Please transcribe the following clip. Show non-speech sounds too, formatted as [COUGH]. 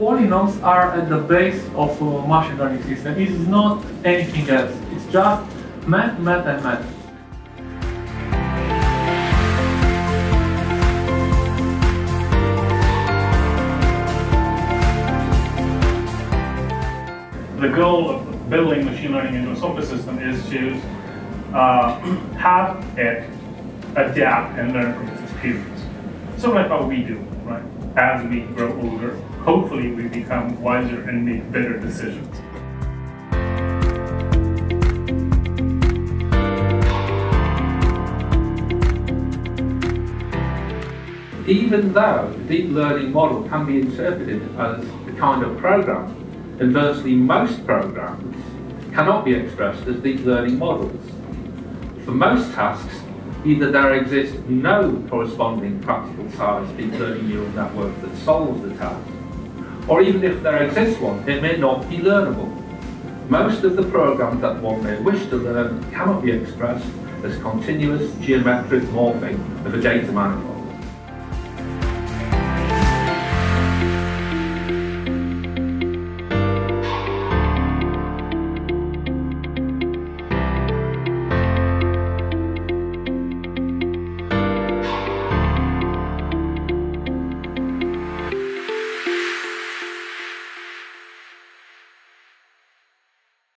neurons are at the base of a machine learning system. It is not anything else. It's just math, math, and math. The goal of building machine learning into a software system is to uh, [CLEARS THROAT] have it adapt and learn from its experience. So like what we do, right? As we grow older, hopefully we become wiser and make better decisions. Even though the deep learning model can be interpreted as a kind of program, inversely most programs cannot be expressed as deep learning models. For most tasks, either there exists no corresponding practical deep learning neural network that solves the task, or even if there exists one, it may not be learnable. Most of the programs that one may wish to learn cannot be expressed as continuous geometric morphing of a data manifold.